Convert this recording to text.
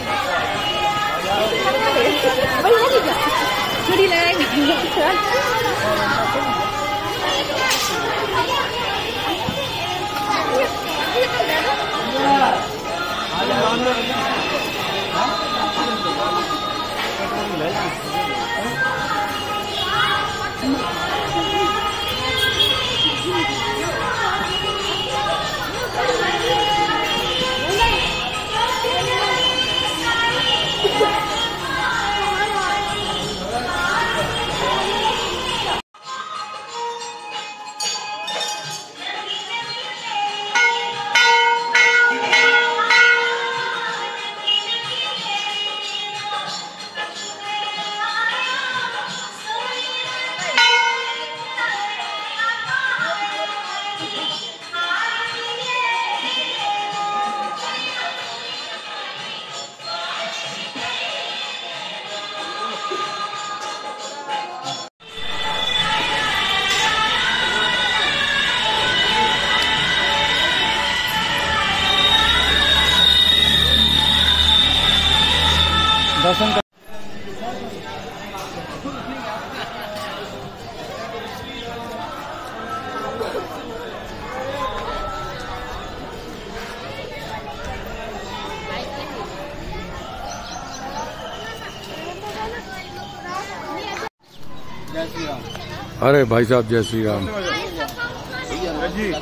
Hãy subscribe दर्शन कर अरे भाई साहब जय श्री राम। जी।